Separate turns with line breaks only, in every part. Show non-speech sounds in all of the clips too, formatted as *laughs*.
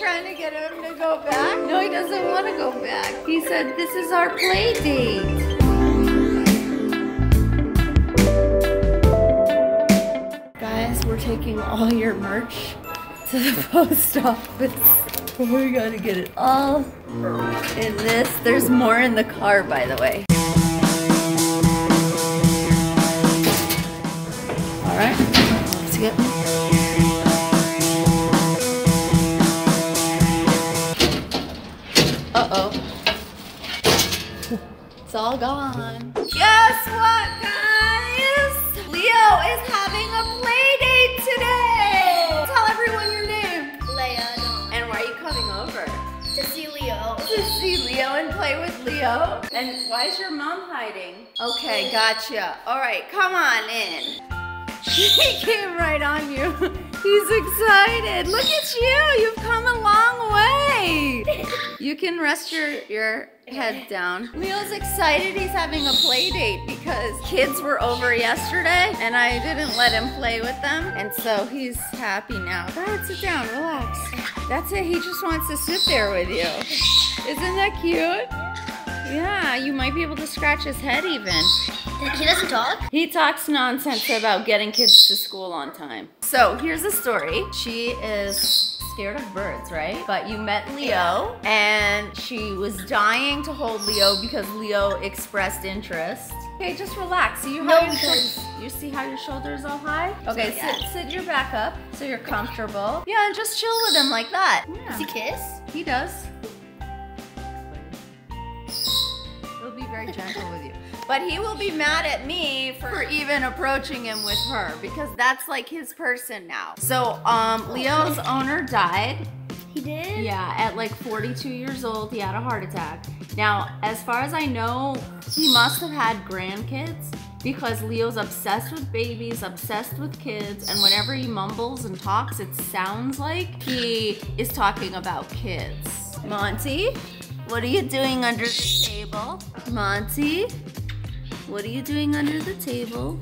trying to get him to go back? No, he doesn't want to go back. He said, this is our play date. Guys, we're taking all your merch to the *laughs* post office. We gotta get it all in this. There's more in the car, by the way. All right, let's get. It's all gone. Guess what, guys? Leo is having a play date today. Tell everyone your name.
Leia.
And why are you coming over?
To see Leo.
To see Leo and play with Leo. And why is your mom hiding? Okay, gotcha. All right, come on in. *laughs* He came right on you. *laughs* He's excited. Look at you. You've come a long You can rest your, your head down. Leo's excited he's having a play date because kids were over yesterday and I didn't let him play with them. And so he's happy now. Go ahead, sit down, relax. That's it. He just wants to sit there with you. Isn't that cute? Yeah, you might be able to scratch his head even.
He doesn't talk?
He talks nonsense about getting kids to school on time. So here's the story. She is scared of birds, right? But you met Leo and she was dying to hold Leo because Leo expressed interest. Okay, just relax. See you how
No,
your shoulders, you see how your shoulders all high? Okay,
Yeah.
sit sit your back up so you're comfortable. Yeah, and just chill with him like that.
Does he kiss?
He does. He'll be very gentle with you. But he will be mad at me for even approaching him with her because that's like his person now. So, um, Leo's owner died.
He did?
Yeah, at like 42 years old, he had a heart attack. Now, as far as I know, he must have had grandkids because Leo's obsessed with babies, obsessed with kids, and whenever he mumbles and talks, it sounds like he is talking about kids. Monty, what are you doing under the table? Monty, what are you doing under the table?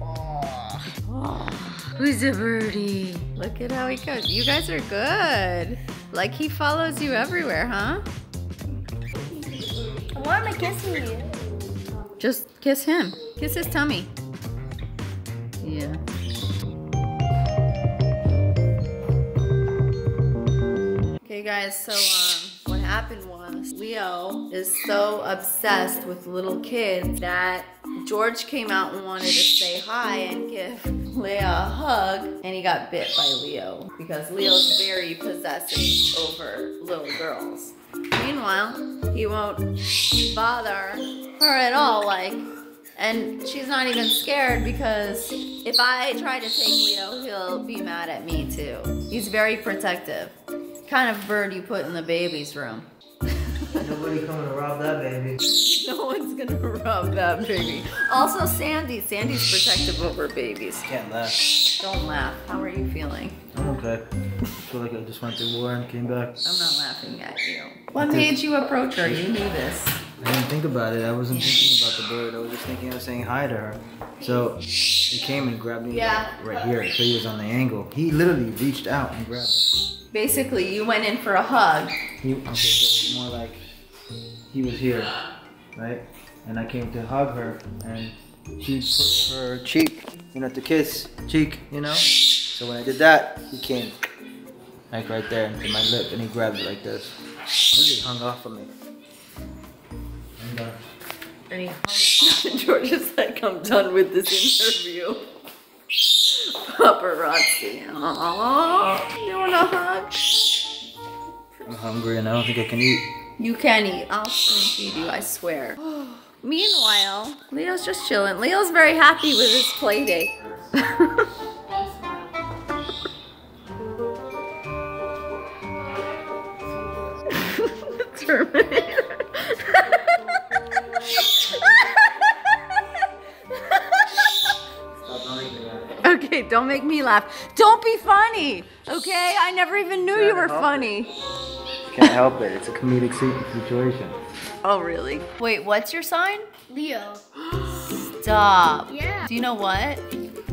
Oh, who's a birdie? Look at how he goes. You guys are good. Like he follows you everywhere, huh?
Why am I kissing you?
Just kiss him. Kiss his tummy. Yeah. Okay, guys, so um, what happened was Leo is so obsessed with little kids that George came out and wanted to say hi and give Leah a hug, and he got bit by Leo because Leo's very possessive over little girls. Meanwhile, he won't bother her at all, like, and she's not even scared because if I try to take Leo, he'll be mad at me too. He's very protective. Kind of bird you put in the baby's room.
Nobody coming to rob that baby. *laughs*
No one's gonna rob that baby. Also, Sandy. Sandy's protective over babies.
Can't laugh.
Don't laugh. How are you feeling?
I'm okay. I feel like I just went through war and came back.
I'm not laughing at you. What made you approach her? You knew this.
I didn't think about it. I wasn't thinking about the bird. I was just thinking of saying hi to her. So he came and grabbed me
Yeah.
right here. So he was on the angle. He literally reached out and grabbed me.
Basically, you went in for a hug.
He, okay, so more like he was here, right? And I came to hug her and she put her cheek, you know, to kiss cheek, you know? So when I did that, he came like right there into my lip and he grabbed it like this. Really hung off of me. And,
And he hung George is like, I'm done with this interview. Paparazzi. Aww. You want a hug?
I'm hungry and I don't think I can eat.
You can eat. I'll spoon feed you, I swear. *sighs* Meanwhile, Leo's just chilling. Leo's very happy with his play date. *laughs* *laughs* Terminator. Don't make me laugh. Don't be funny, okay? I never even knew you were
to help
funny.
Can't help it. It's a comedic situation.
Oh, really? Wait, what's your sign?
Leo.
Stop.
Yeah.
Do you know what?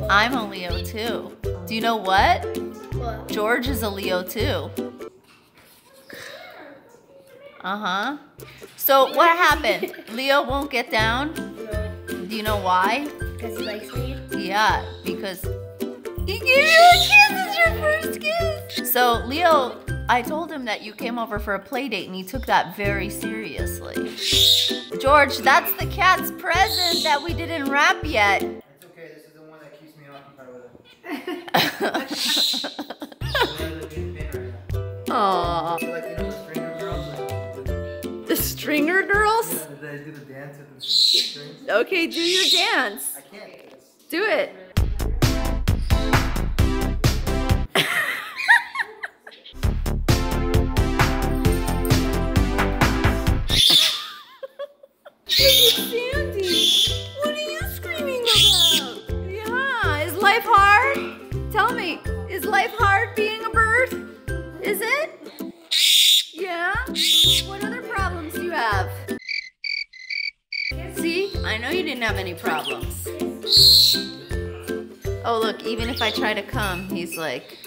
I'm a Leo too. Do you know what?
What?
George is a Leo too. Uh huh. So what happened? *laughs* Leo won't get down.
No.
Do you know why?
Because he likes me.
Yeah, because he gave you a kiss. It's your first kiss. So Leo, I told him that you came over for a play date, and he took that very seriously. George, that's the cat's present that we didn't wrap yet.
It's okay. This is the one that keeps me occupied with it. *laughs*
Aww.
So like you know the stringer girls, like,
The stringer girls?
the, they do the dance with the strings.
Okay, do your dance.
I can't.
Do it. I know you didn't have any problems. Oh, look, even if I try to come, he's like.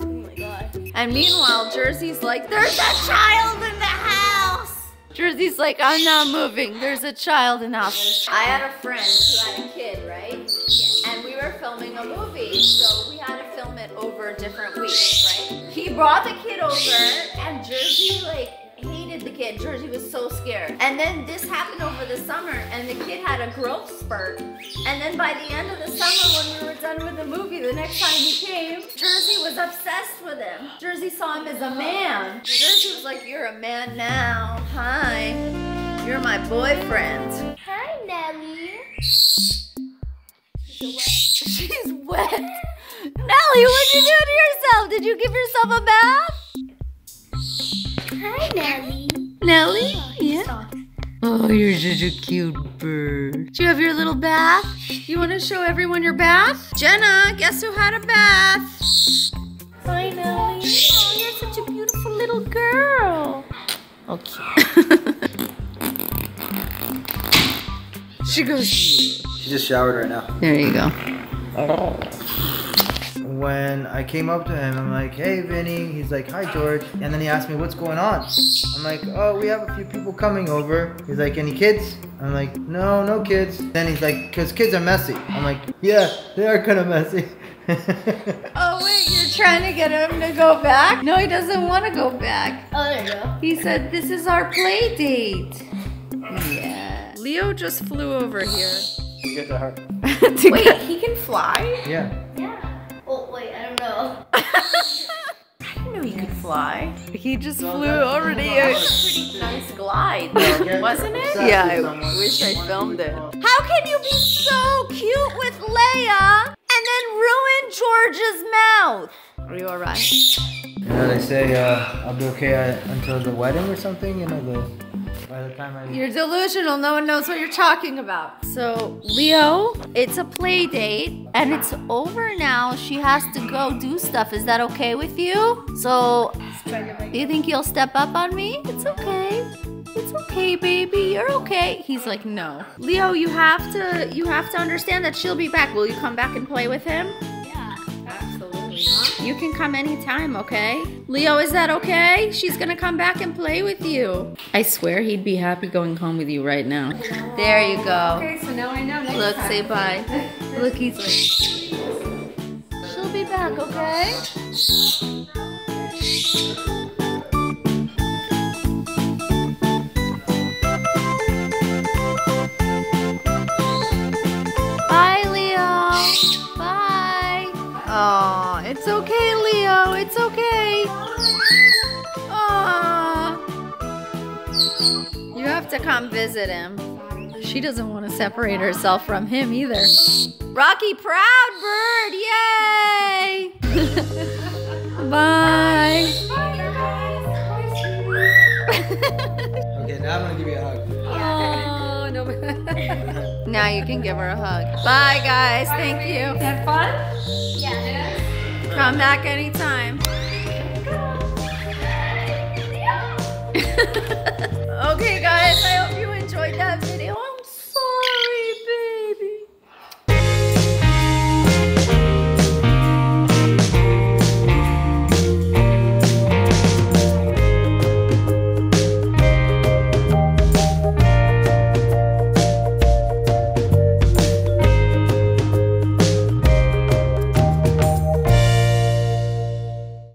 Oh my god.
And meanwhile, Jersey's like, there's a child in the house. Jersey's like, I'm not moving. There's a child in the house. I had a friend who had a kid, right? And we were filming a movie, so we had to film it over different weeks, right? He brought the kid over, and Jersey, like, hated the kid. Jersey was so scared. And then this happened over the summer, and the kid had a growth spurt. And then by the end of the summer, when we were done with the movie, the next time he came, Jersey was obsessed with him. Jersey saw him as a man. Jersey was like, You're a man now. Hi. You're my boyfriend.
Hi, Nellie.
She's wet. *laughs* Nellie, what'd you do to yourself? Did you give yourself a bath?
Hi, Nelly.
Nellie?
Oh, yeah.
Yeah. Oh, you're such a cute bird. Do you have your little bath? You want to show everyone your bath? Genna, guess who had a bath?
Hi, Nellie.
Oh, you're such a beautiful little girl. Oh, okay. *laughs* she goes.
She just showered right now.
There you go. Oh.
When I came up to him, I'm like, hey, Vinny. He's like, hi, George. And then he asked me, what's going on? I'm like, oh, we have a few people coming over. He's like, any kids? I'm like, no, no kids. Then he's like, because kids are messy. I'm like, yeah, they are kind of messy. *laughs*
Oh wait, you're trying to get him to go back? No, he doesn't want to go back.
Oh, there you go.
He said this is our play date. Yeah. Leo just flew over here.
you get *laughs* to her.
to get-
he can fly?
Yeah.
Yeah. I don't know.
I didn't know he could fly.
he just
Well,
flew
that's-
over to
That
you.
was a pretty nice glide,
Yeah.
wasn't it?
Yeah, I wish I filmed it. How can you be so cute with Leia and then ruin George's mouth? Are you alright?
You know, they say uh, I'll be okay uh, until the wedding or something. You know, the by the time I.
You're delusional. No one knows what you're talking about. So, Leo, it's a play date and it's over now. She has to go do stuff. Is that okay with you? So, do you think you'll step up on me? It's okay. It's okay, baby. You're okay. He's like, "No." Leo, you have to you have to understand that she'll be back. Will you come back and play with him?
Absolutely.
You can come anytime, okay? Leo, is that okay? She's gonna come back and play with you. I swear he'd be happy going home with you right now. There you go.
Okay, so now I know next
Look,
time.
say bye. Look, he's like, she'll be back, okay? You have to come visit him. She doesn't want to separate herself from him either. Rocky Proud Bird, yay! *laughs* Bye.
okay, now I'm gonna give you a hug.
Oh, no. now you can give her a hug. Bye, guys. Thank you.
Had fun?
Yeah.
Come back anytime. *laughs* Okay guys, I hope you enjoyed that video.